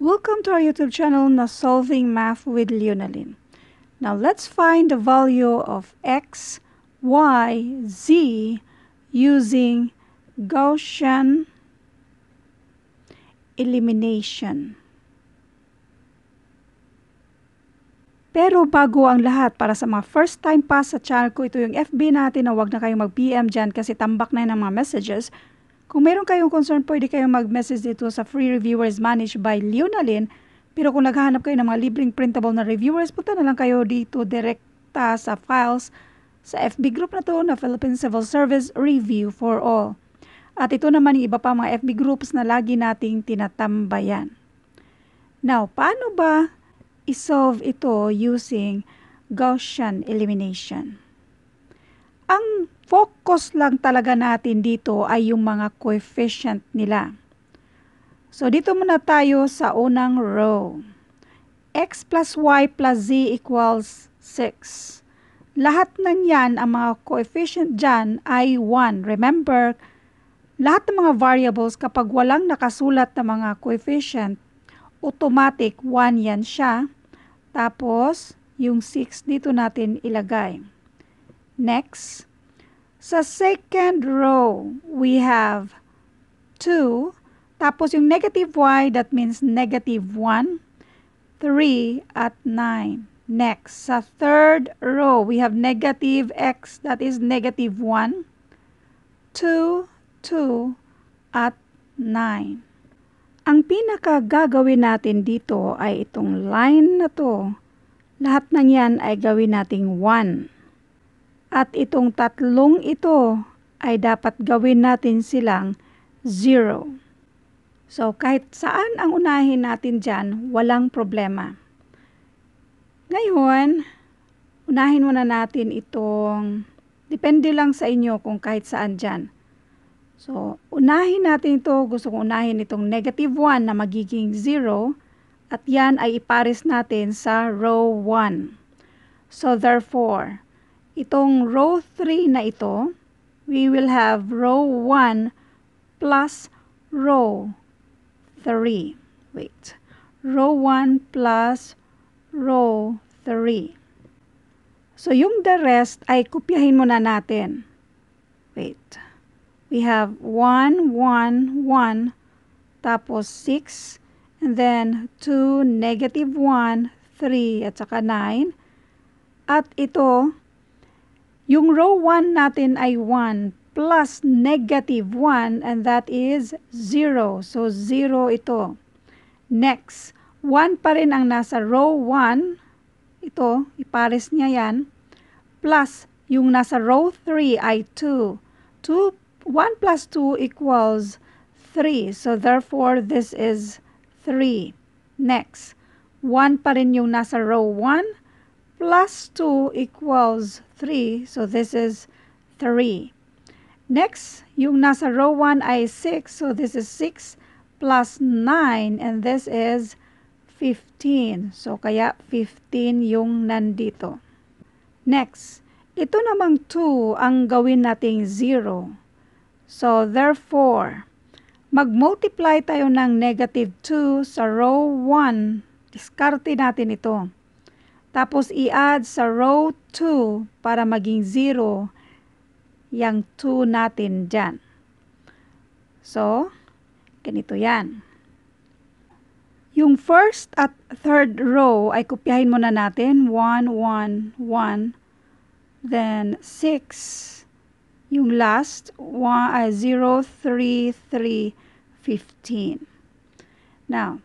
Welcome to our YouTube channel na Solving Math with Leonalyn. Now let's find the value of x, y, z using Gaussian elimination. Pero bago ang lahat, para sa mga first time pa sa channel ko, ito yung FB natin na wag na kayong mag-PM dyan kasi tambak na yun ang mga messages. Kung meron kayong concern, pwede kayong mag-message dito sa free reviewers managed by Leonalyn. Pero kung naghahanap kayo ng mga libreng printable na reviewers, punta na lang kayo dito direkta sa files sa FB group na to na Philippine Civil Service Review for All. At ito naman yung iba pa mga FB groups na lagi nating tinatambayan. Now, paano ba isolve ito using Gaussian elimination? Ang focus lang talaga natin dito ay yung mga coefficient nila. So, dito muna tayo sa unang row. x plus y plus z equals 6. Lahat ng yan, ang mga coefficient dyan ay 1. Remember, lahat ng mga variables kapag walang nakasulat na mga coefficient, automatic 1 yan siya. Tapos, yung 6 dito natin ilagay. Next, sa second row, we have 2. Tapos yung negative y, that means negative 1, 3 at 9. Next, sa third row, we have negative x, that is negative 1, 2, 2 at 9. Ang pinaka gagawin natin dito ay itong line na to. Lahat ng yan ay gawin nating 1. At itong tatlong ito ay dapat gawin natin silang 0. So, kahit saan ang unahin natin dyan, walang problema. Ngayon, unahin muna natin itong, depende lang sa inyo kung kahit saan dyan. So, unahin natin ito, gusto kong unahin itong negative 1 na magiging 0, at yan ay ipares natin sa row 1. So, therefore, itong row 3 na ito, we will have row 1 plus row 3. Wait. Row 1 plus row 3. So, yung the rest ay kopyahin muna natin. Wait. We have 1, 1, 1, tapos 6, and then 2, negative 1, 3, at saka 9. At ito, yung row 1 natin ay 1 plus negative 1 and that is 0. So 0 ito. Next, 1 pa rin ang nasa row 1. Ito, ipares niya yan. Plus, yung nasa row 3 ay 2. 2 1 plus 2 equals 3. So therefore, this is 3. Next, 1 pa rin yung nasa row 1 plus 2 equals 3. So this is 3. Next, yung nasa row 1 ay 6. So this is 6 plus 9 and this is 15. So kaya 15 yung nandito. Next, ito namang 2 ang gawin nating 0. So therefore, mag-multiply tayo ng negative 2 sa row 1. Diskarte natin ito. Tapos i-add sa row 2 para maging 0 yung 2 natin dyan. So, ganito yan. Yung first at third row ay kopyahin muna natin. 1, 1, 1. Then 6. Yung last, 1, uh, 0, 3, 3, 15. Now,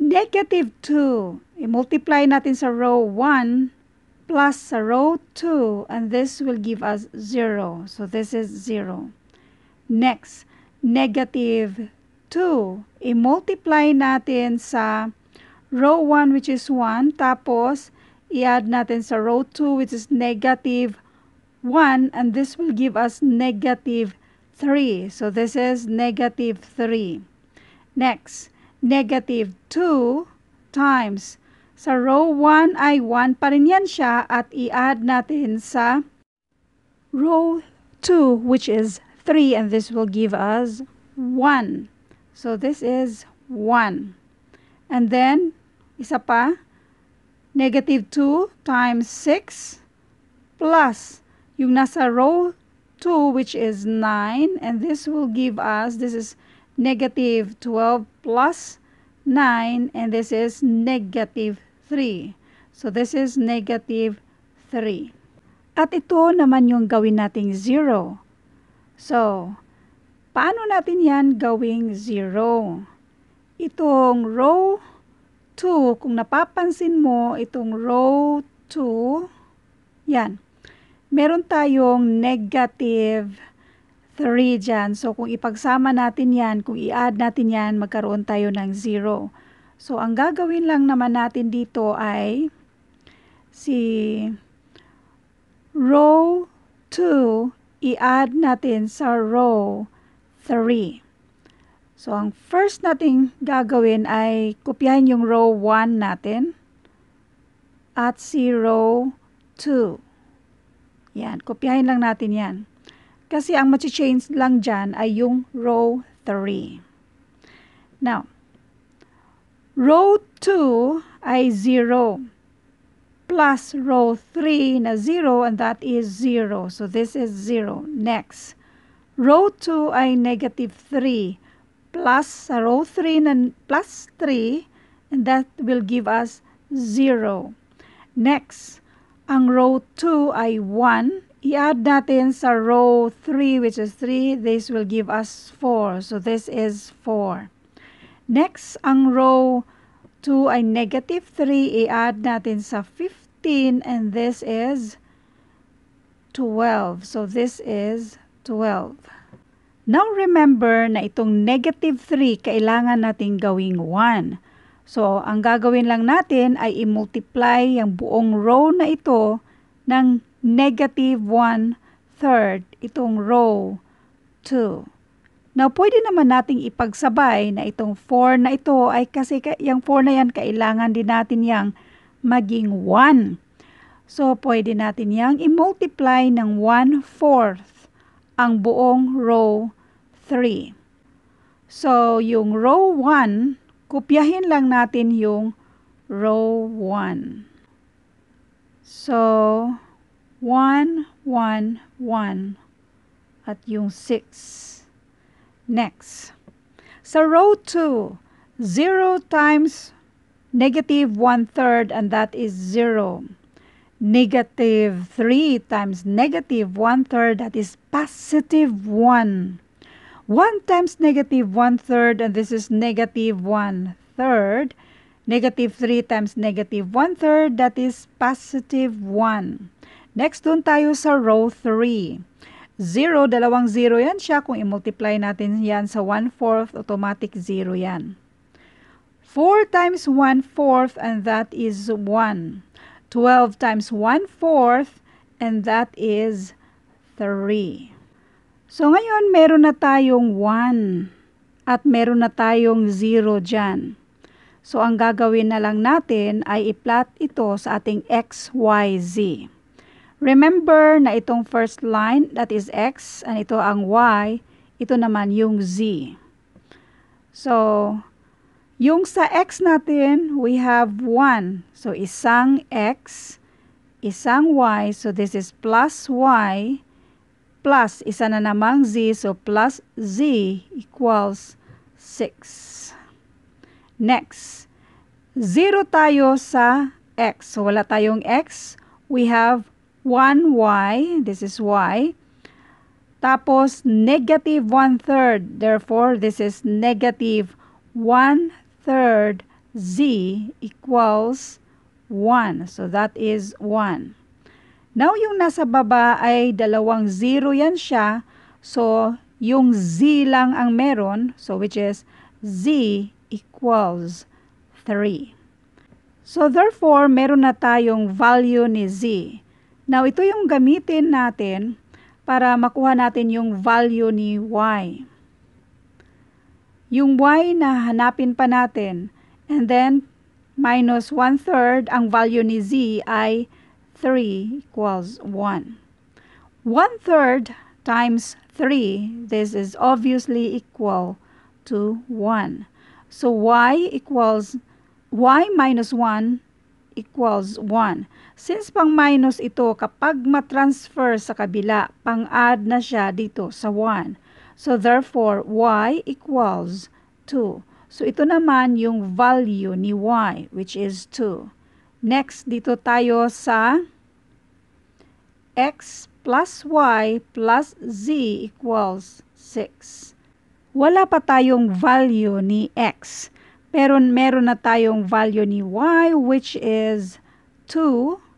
negative 2, i-multiply natin sa row 1 plus sa row 2 and this will give us 0. So this is 0. Next, negative 2, i-multiply natin sa row 1 which is 1 tapos i-add natin sa row 2 which is negative 1 and this will give us negative 3. So this is negative 3. Next, negative 2 times. Sa row 1 ay 1 pa rin yan siya at i-add natin sa row 2 which is 3 and this will give us 1. So this is 1. And then, isa pa, negative 2 times 6 plus yung nasa row 2 which is 9 and this will give us, this is negative 12 plus 9 and this is negative 3. So this is negative 3. At ito naman yung gawin nating 0. So, paano natin yan gawing 0? Itong row 2, kung napapansin mo, itong row 2, yan, meron tayong negative 3 dyan. So, kung ipagsama natin yan, kung i-add natin yan, magkaroon tayo ng 0. So, ang gagawin lang naman natin dito ay si row 2, i-add natin sa row 3. So, ang first nating gagawin ay kopyahin yung row 1 natin at si row 2. Yan, kopyahin lang natin yan. Kasi ang change lang dyan ay yung row 3. Now, row 2 ay 0 plus row 3 na 0 and that is 0. So, this is 0. Next, row 2 ay negative 3 plus sa row 3 na plus 3 and that will give us 0. Next, ang row 2 ay 1. I-add natin sa row 3 which is 3. This will give us 4. So this is 4. Next, ang row 2 ay negative 3. I-add natin sa 15 and this is 12. So this is 12. Now remember na itong negative 3 kailangan nating gawing 1. So ang gagawin lang natin ay i-multiply yung buong row na ito ng negative 1 third itong row 2. Now, pwede naman nating ipagsabay na itong 4 na ito ay kasi yung 4 na yan kailangan din natin yang maging 1. So, pwede natin yang i-multiply ng 1 fourth ang buong row 3. So, yung row 1, kopyahin lang natin yung row 1. So, 1, 1, 1 at yung 6. Next. So row 2, 0 times negative 1 third and that is 0 negative 3 times negative 1 third, that is positive 1. 1 times negative 1 third and this is negative 1 third. Negative 3 times negative 1 third that is positive 1. Next dun tayo sa row 3. 0, dalawang 0 yan siya. Kung i-multiply natin yan sa 1 fourth, automatic 0 yan. 4 times 1 fourth and that is 1. 12 times 1 fourth and that is 3. So ngayon meron na tayong 1 at meron na tayong 0 dyan. So ang gagawin na lang natin ay i-plot ito sa ating x, y, z. Remember na itong first line that is x and ito ang y, ito naman yung z. So yung sa x natin, we have 1. So isang x, isang y, so this is plus y plus isa na namang z, so plus z equals 6. Next, 0 tayo sa x. So wala tayong x, we have 1y, this is y. Tapos, negative 1 third. Therefore, this is negative 1 third z equals 1. So, that is 1. Now, yung nasa baba ay dalawang zero yan siya. So, yung z lang ang meron. So, which is z equals 3. So, therefore, meron na tayong value ni z. Now, ito yung gamitin natin para makuha natin yung value ni y. Yung y na hanapin pa natin. And then, minus 1 third, ang value ni z ay 3 equals 1. 1 third times 3, this is obviously equal to 1. So y equals y minus 1 equals 1. Since pang minus ito, kapag matransfer sa kabila, pang-add na siya dito sa 1. So therefore, y equals 2. So ito naman yung value ni y, which is 2. Next, dito tayo sa x plus y plus z equals 6. Wala pa tayong value ni x, pero meron na tayong value ni y which is 2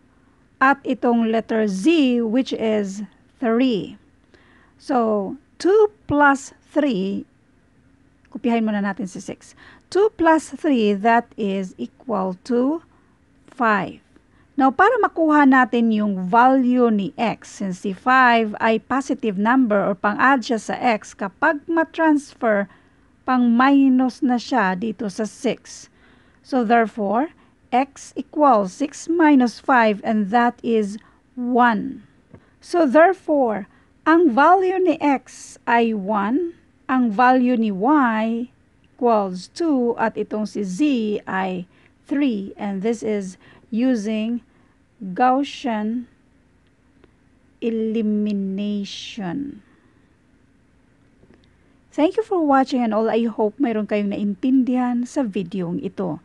at itong letter z which is 3. So, 2 plus 3, kupihahin muna natin si 6. 2 plus 3, that is equal to 5. Now, para makuha natin yung value ni x, since si 5 ay positive number or pang-add siya sa x, kapag ma-transfer, pang-minus na siya dito sa 6. So, therefore, x equals 6 minus 5 and that is 1. So, therefore, ang value ni x ay 1, ang value ni y equals 2, at itong si z ay 3. And this is using Gaussian elimination. Thank you for watching and all. I hope mayroon kayong naintindihan sa videong ito.